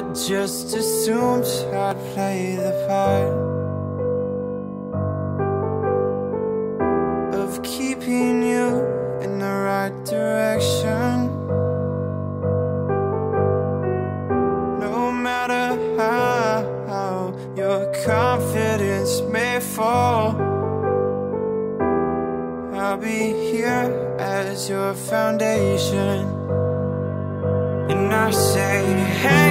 I just assumed I'd play the part Of keeping you in the right direction. No matter how your confidence may fall I'll be here as your foundation. And I say, hey,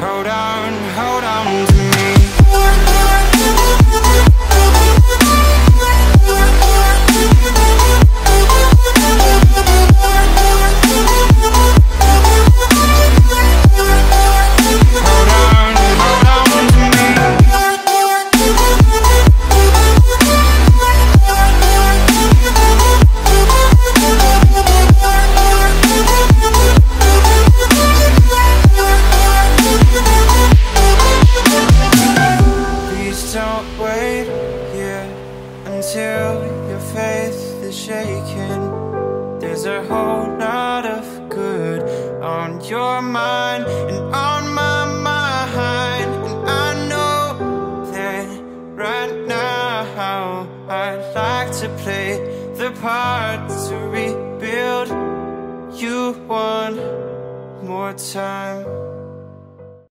Hold on, hold on wait here until your faith is shaken. There's a whole lot of good on your mind and on my mind. And I know that right now I'd like to play the part to rebuild you one more time.